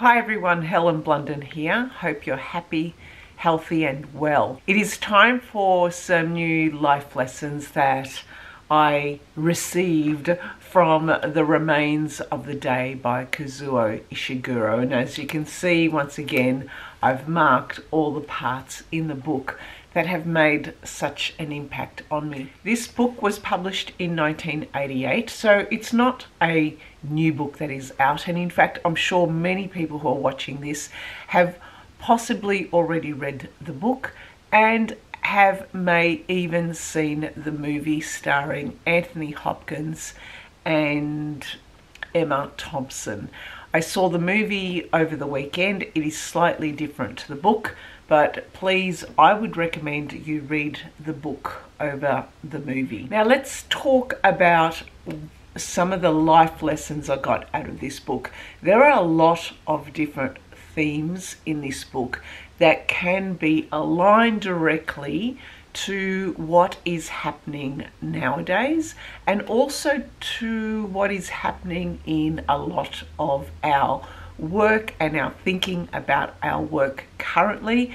Hi everyone, Helen Blunden here. Hope you're happy, healthy, and well. It is time for some new life lessons that I received from The Remains of the Day by Kazuo Ishiguro. And as you can see, once again, I've marked all the parts in the book that have made such an impact on me. This book was published in 1988, so it's not a new book that is out. And in fact, I'm sure many people who are watching this have possibly already read the book and have may even seen the movie starring Anthony Hopkins and Emma Thompson. I saw the movie over the weekend. It is slightly different to the book, but please, I would recommend you read the book over the movie. Now, let's talk about some of the life lessons I got out of this book. There are a lot of different themes in this book that can be aligned directly to what is happening nowadays and also to what is happening in a lot of our work and our thinking about our work currently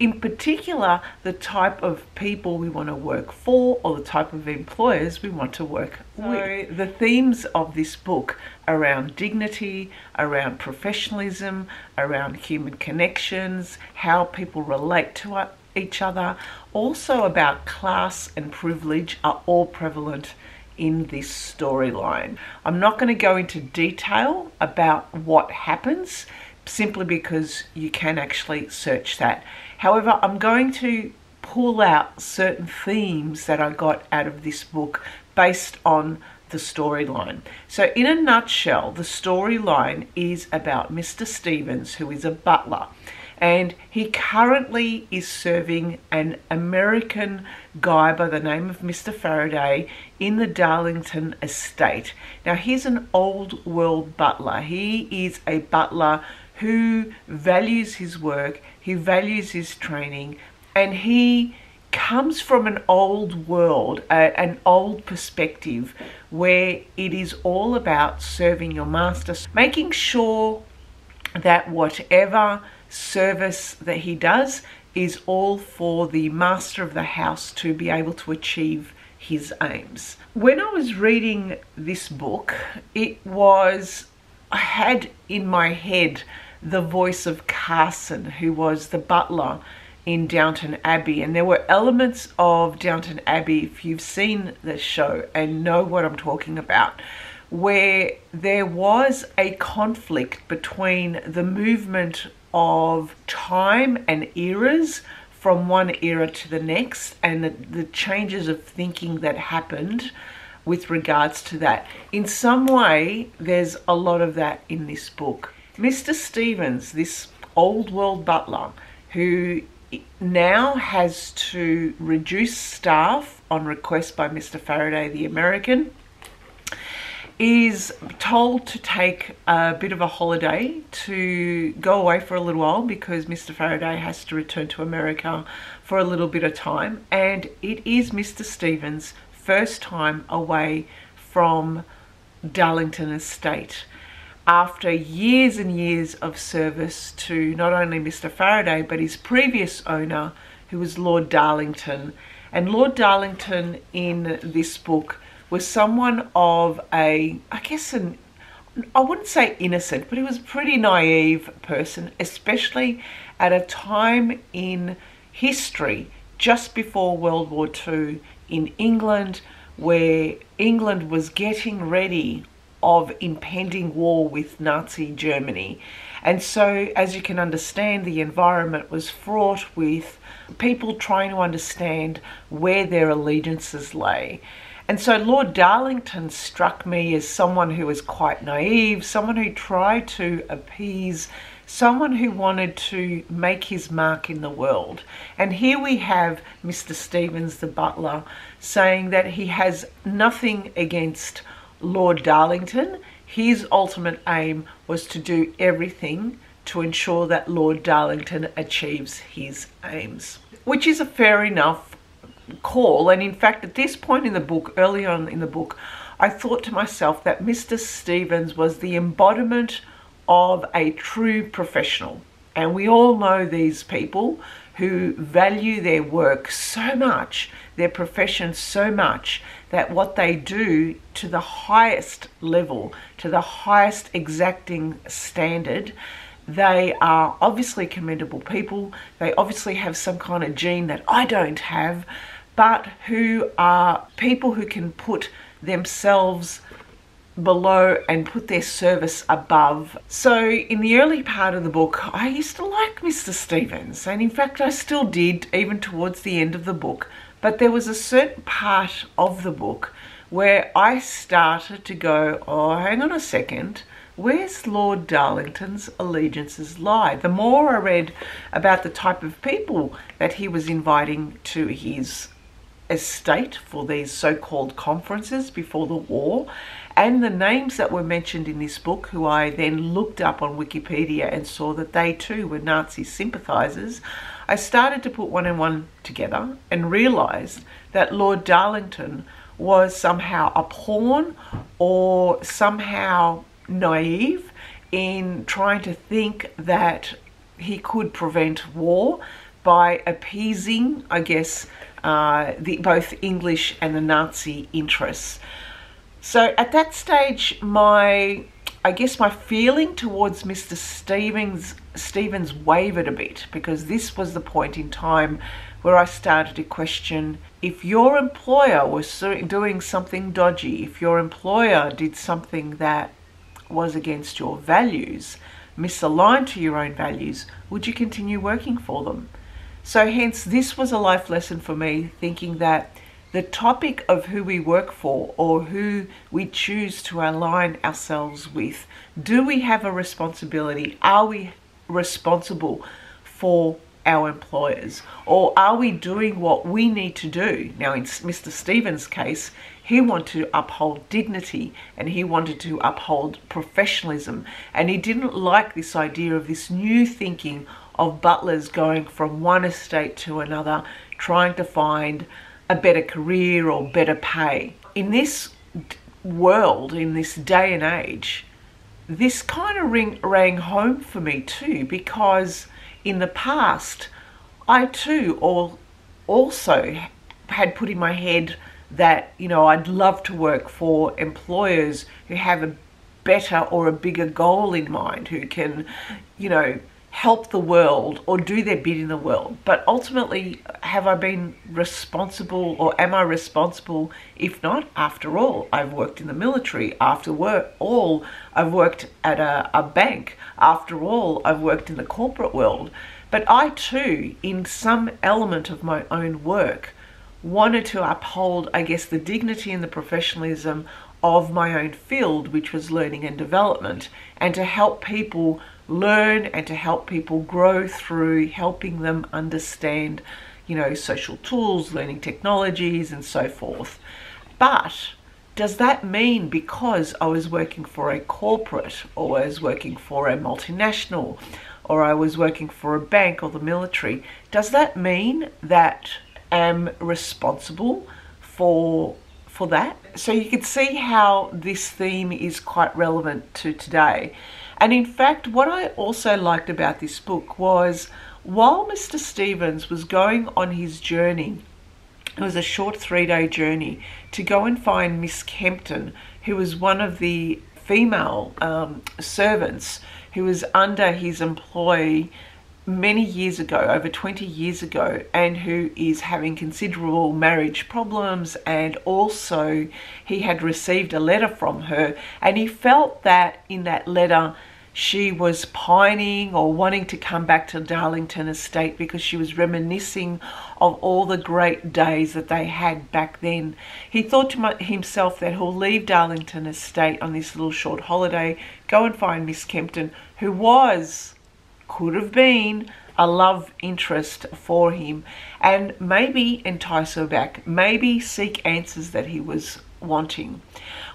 in particular the type of people we want to work for or the type of employers we want to work so with. The themes of this book around dignity, around professionalism, around human connections, how people relate to each other, also about class and privilege are all prevalent in this storyline. I'm not going to go into detail about what happens simply because you can actually search that. However, I'm going to pull out certain themes that I got out of this book based on the storyline. So, in a nutshell, the storyline is about Mr. Stevens, who is a butler, and he currently is serving an American guy by the name of Mr. Farraday in the Darlington estate. Now, he's an old world butler, he is a butler who values his work, he values his training, and he comes from an old world, uh, an old perspective where it is all about serving your master, making sure that whatever service that he does is all for the master of the house to be able to achieve his aims. When I was reading this book, it was, I had in my head the voice of Carson, who was the butler in Downton Abbey. And there were elements of Downton Abbey, if you've seen the show and know what I'm talking about, where there was a conflict between the movement of time and eras from one era to the next and the, the changes of thinking that happened with regards to that. In some way, there's a lot of that in this book. Mr. Stevens, this old world butler, who now has to reduce staff on request by Mr. Farraday, the American, is told to take a bit of a holiday to go away for a little while because Mr. Farraday has to return to America for a little bit of time. And it is Mr. Stevens' first time away from Darlington Estate after years and years of service to not only Mr. Farraday but his previous owner, who was Lord Darlington. And Lord Darlington in this book was someone of a, I guess, an I wouldn't say innocent, but he was a pretty naive person, especially at a time in history just before World War II in England, where England was getting ready of impending war with Nazi Germany. And so, as you can understand, the environment was fraught with people trying to understand where their allegiances lay. And so, Lord Darlington struck me as someone who was quite naive, someone who tried to appease, someone who wanted to make his mark in the world. And here we have Mr. Stevens, the butler, saying that he has nothing against Lord Darlington, his ultimate aim was to do everything to ensure that Lord Darlington achieves his aims, which is a fair enough call. And in fact, at this point in the book, early on in the book, I thought to myself that Mr. Stevens was the embodiment of a true professional. And we all know these people who value their work so much, their profession so much, that what they do to the highest level, to the highest exacting standard, they are obviously commendable people. They obviously have some kind of gene that I don't have, but who are people who can put themselves below and put their service above. So, in the early part of the book, I used to like Mr. Stevens, and in fact, I still did even towards the end of the book. But there was a certain part of the book where I started to go, oh, hang on a second. Where's Lord Darlington's allegiances lie? The more I read about the type of people that he was inviting to his estate for these so called conferences before the war, and the names that were mentioned in this book, who I then looked up on Wikipedia and saw that they too were Nazi sympathisers, I started to put one and one together and realised that Lord Darlington was somehow a pawn or somehow naive in trying to think that he could prevent war by appeasing, I guess, uh, the, both English and the Nazi interests. So at that stage, my I guess my feeling towards Mr. Stevens Stevens wavered a bit because this was the point in time where I started to question if your employer was doing something dodgy, if your employer did something that was against your values, misaligned to your own values, would you continue working for them? So, hence, this was a life lesson for me, thinking that the topic of who we work for or who we choose to align ourselves with, do we have a responsibility? Are we responsible for our employers? Or are we doing what we need to do? Now, in Mr. Stevens' case, he wanted to uphold dignity and he wanted to uphold professionalism. And he didn't like this idea of this new thinking of butlers going from one estate to another, trying to find a better career or better pay. In this world, in this day and age, this kind of ring, rang home for me too because in the past, I too all, also had put in my head that, you know, I'd love to work for employers who have a better or a bigger goal in mind, who can, you know, help the world or do their bit in the world. But ultimately, have I been responsible or am I responsible? If not, after all, I've worked in the military. After work, all, I've worked at a, a bank. After all, I've worked in the corporate world. But I too, in some element of my own work, wanted to uphold, I guess, the dignity and the professionalism of my own field, which was learning and development, and to help people learn and to help people grow through helping them understand, you know, social tools, learning technologies, and so forth. But does that mean because I was working for a corporate or I was working for a multinational or I was working for a bank or the military, does that mean that I'm responsible for for that? So you can see how this theme is quite relevant to today. And in fact, what I also liked about this book was while Mr. Stevens was going on his journey, it was a short three day journey to go and find Miss Kempton, who was one of the female um, servants who was under his employ many years ago, over 20 years ago, and who is having considerable marriage problems. And also, he had received a letter from her, and he felt that in that letter, she was pining or wanting to come back to Darlington Estate because she was reminiscing of all the great days that they had back then. He thought to himself that he'll leave Darlington Estate on this little short holiday, go and find Miss Kempton, who was, could have been, a love interest for him, and maybe entice her back, maybe seek answers that he was wanting.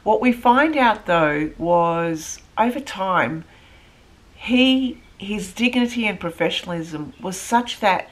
What we find out though was over time, he his dignity and professionalism was such that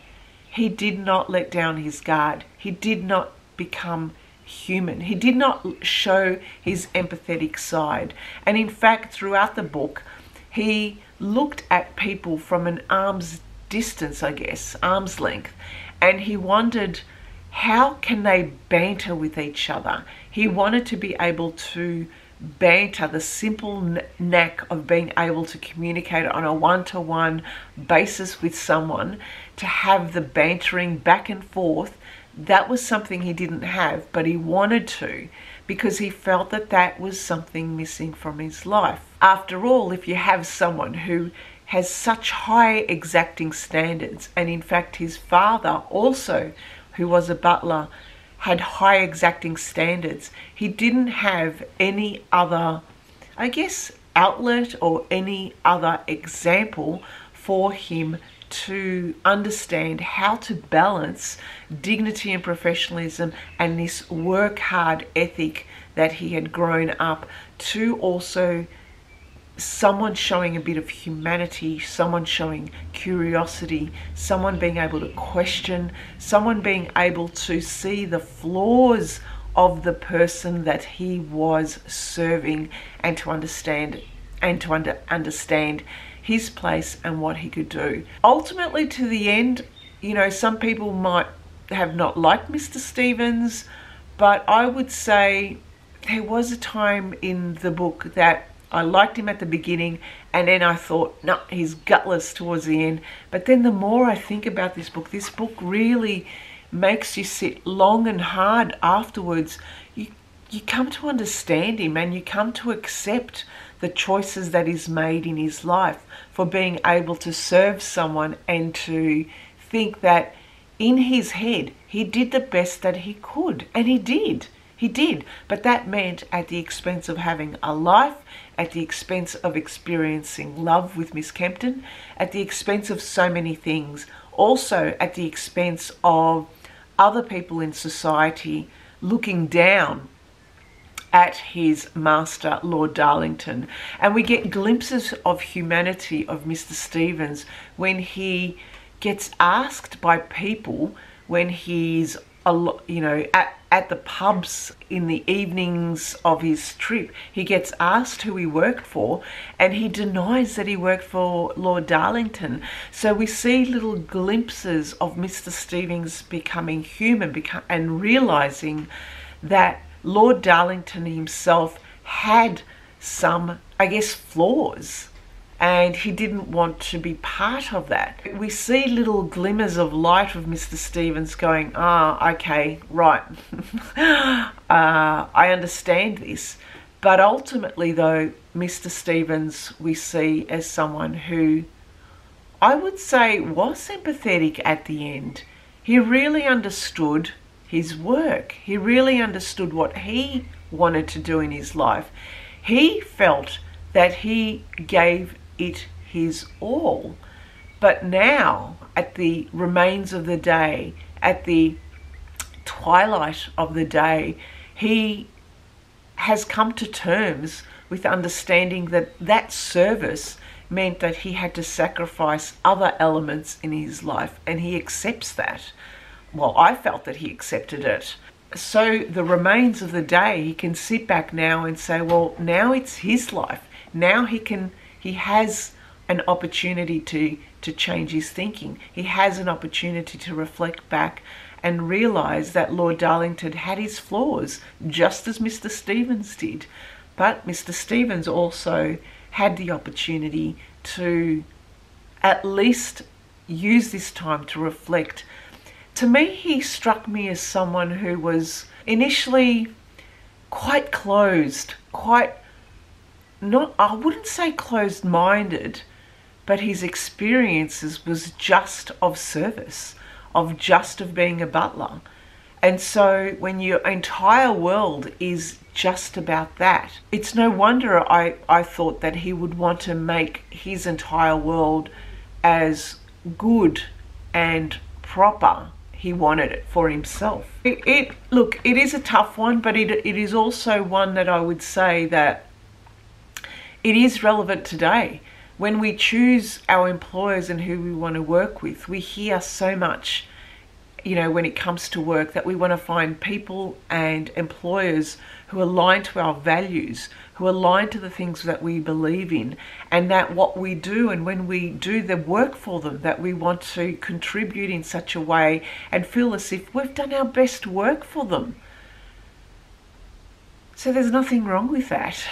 he did not let down his guard. He did not become human. He did not show his empathetic side. And in fact, throughout the book, he looked at people from an arm's distance, I guess, arm's length, and he wondered how can they banter with each other. He wanted to be able to banter, the simple knack of being able to communicate on a one to one basis with someone, to have the bantering back and forth, that was something he didn't have, but he wanted to because he felt that that was something missing from his life. After all, if you have someone who has such high exacting standards, and in fact, his father also, who was a butler, had high exacting standards, he didn't have any other, I guess, outlet or any other example for him to understand how to balance dignity and professionalism and this work hard ethic that he had grown up to also someone showing a bit of humanity, someone showing curiosity, someone being able to question, someone being able to see the flaws of the person that he was serving and to understand and to under, understand his place and what he could do. Ultimately, to the end, you know, some people might have not liked Mr. Stevens, but I would say there was a time in the book that I liked him at the beginning, and then I thought, no, he's gutless towards the end. But then the more I think about this book, this book really makes you sit long and hard afterwards. You you come to understand him and you come to accept the choices that he's made in his life for being able to serve someone and to think that in his head he did the best that he could and he did he did but that meant at the expense of having a life at the expense of experiencing love with miss kempton at the expense of so many things also at the expense of other people in society looking down at his master, Lord Darlington. And we get glimpses of humanity of Mr. Stevens when he gets asked by people when he's a lot you know at, at the pubs in the evenings of his trip. He gets asked who he worked for and he denies that he worked for lord darlington. So we see little glimpses of mr stevens becoming human and realizing that Lord Darlington himself had some, I guess, flaws and he didn't want to be part of that. We see little glimmers of light of Mr. Stevens going, ah, okay, right, uh, I understand this. But ultimately, though, Mr. Stevens we see as someone who I would say was sympathetic at the end. He really understood his work. He really understood what he wanted to do in his life. He felt that he gave it his all. But now, at the remains of the day, at the twilight of the day, he has come to terms with understanding that that service meant that he had to sacrifice other elements in his life, and he accepts that well, I felt that he accepted it. So the remains of the day, he can sit back now and say, well, now it's his life. Now he can, he has an opportunity to, to change his thinking. He has an opportunity to reflect back and realize that Lord Darlington had his flaws, just as Mr. Stevens did. But Mr. Stevens also had the opportunity to at least use this time to reflect to me, he struck me as someone who was initially quite closed, quite not, I wouldn't say closed minded, but his experiences was just of service, of just of being a butler. And so when your entire world is just about that, it's no wonder I, I thought that he would want to make his entire world as good and proper he wanted it for himself. It, it, look, it is a tough one, but it, it is also one that I would say that it is relevant today. When we choose our employers and who we want to work with, we hear so much you know, when it comes to work, that we want to find people and employers who align to our values, who align to the things that we believe in, and that what we do and when we do the work for them, that we want to contribute in such a way and feel as if we've done our best work for them. So there's nothing wrong with that.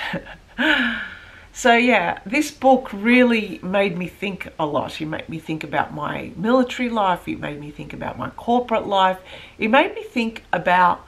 so yeah, this book really made me think a lot. It made me think about my military life. It made me think about my corporate life. It made me think about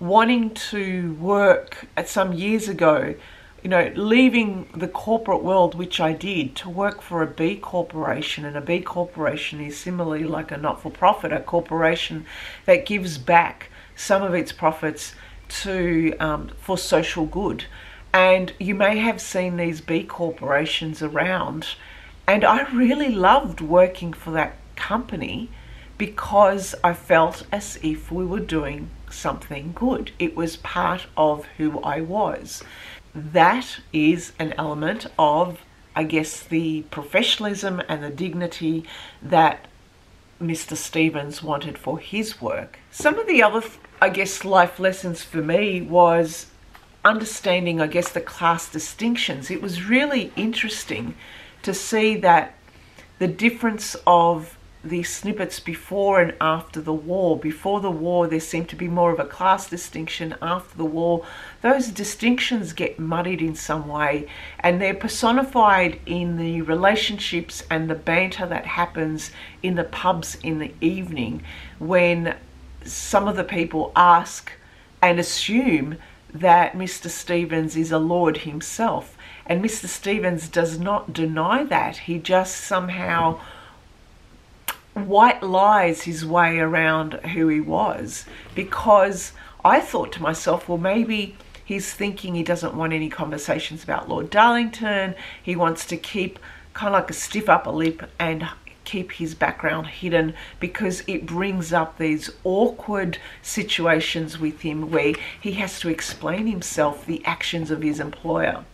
wanting to work at some years ago, you know, leaving the corporate world, which I did, to work for a B corporation. And a B corporation is similarly like a not for profit, a corporation that gives back some of its profits to um, for social good. And you may have seen these B corporations around. And I really loved working for that company because I felt as if we were doing something good. It was part of who I was. That is an element of, I guess, the professionalism and the dignity that Mr. Stevens wanted for his work. Some of the other, I guess, life lessons for me was understanding, I guess, the class distinctions. It was really interesting to see that the difference of the snippets before and after the war. Before the war, there seemed to be more of a class distinction. After the war, those distinctions get muddied in some way and they're personified in the relationships and the banter that happens in the pubs in the evening when some of the people ask and assume that Mr. Stevens is a lord himself. And Mr. Stevens does not deny that. He just somehow white lies his way around who he was because I thought to myself, well, maybe he's thinking he doesn't want any conversations about Lord Darlington. He wants to keep kind of like a stiff upper lip and keep his background hidden because it brings up these awkward situations with him where he has to explain himself the actions of his employer.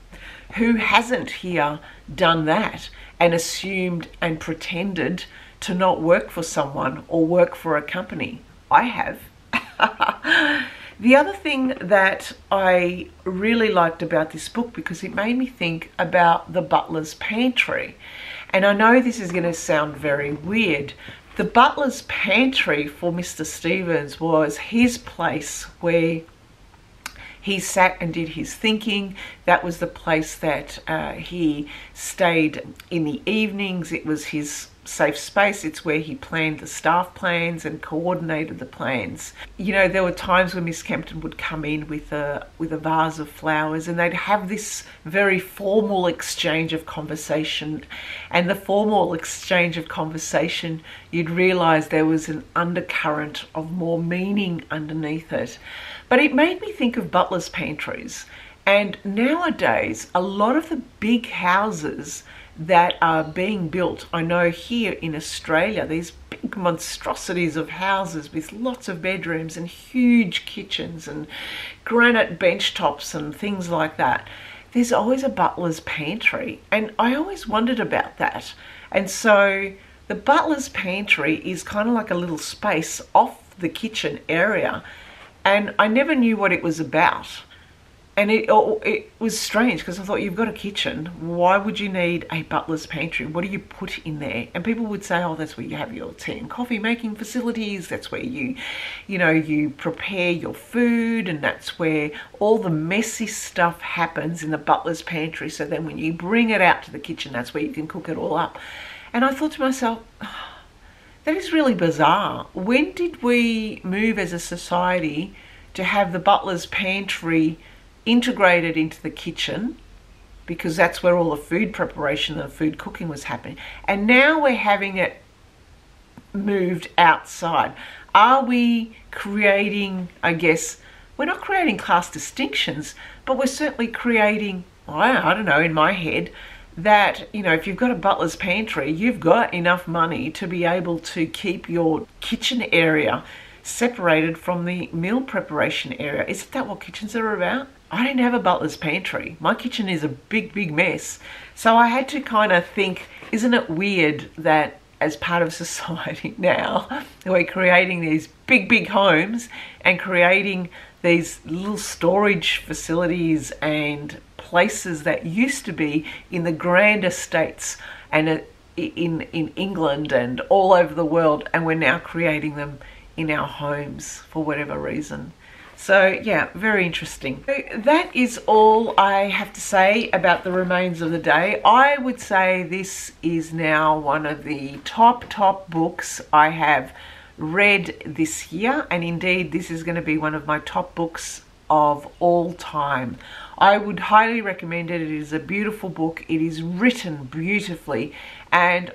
Who hasn't here done that and assumed and pretended to not work for someone or work for a company. I have. the other thing that I really liked about this book because it made me think about the butler's pantry. And I know this is going to sound very weird. The butler's pantry for Mr. Stevens was his place where he sat and did his thinking. That was the place that uh, he stayed in the evenings. It was his safe space. It's where he planned the staff plans and coordinated the plans. You know, there were times when Miss Kempton would come in with a with a vase of flowers and they'd have this very formal exchange of conversation. And the formal exchange of conversation, you'd realize there was an undercurrent of more meaning underneath it. But it made me think of butler's pantries. And nowadays, a lot of the big houses that are being built. I know here in Australia, these big monstrosities of houses with lots of bedrooms and huge kitchens and granite bench tops and things like that. There's always a butler's pantry, and I always wondered about that. And so the butler's pantry is kind of like a little space off the kitchen area, and I never knew what it was about and it, oh, it was strange because I thought you've got a kitchen. Why would you need a butler's pantry? What do you put in there? And people would say, oh, that's where you have your tea and coffee making facilities. That's where you, you know, you prepare your food, and that's where all the messy stuff happens in the butler's pantry. So then when you bring it out to the kitchen, that's where you can cook it all up. And I thought to myself, oh, that is really bizarre. When did we move as a society to have the butler's pantry? Integrated into the kitchen because that's where all the food preparation and food cooking was happening. And now we're having it moved outside. Are we creating, I guess, we're not creating class distinctions, but we're certainly creating, I don't know, in my head, that, you know, if you've got a butler's pantry, you've got enough money to be able to keep your kitchen area separated from the meal preparation area. Isn't that what kitchens are about? I didn't have a butler's pantry. My kitchen is a big, big mess. So I had to kind of think, isn't it weird that as part of society now, we're creating these big, big homes and creating these little storage facilities and places that used to be in the grand estates and uh, in in England and all over the world and we're now creating them in our homes for whatever reason. So yeah, very interesting. So that is all I have to say about the remains of the day. I would say this is now one of the top top books I have read this year and indeed this is going to be one of my top books of all time. I would highly recommend it. It is a beautiful book. It is written beautifully and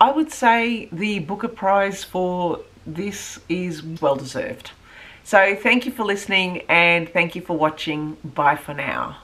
I would say the Booker Prize for this is well deserved. So thank you for listening and thank you for watching. Bye for now.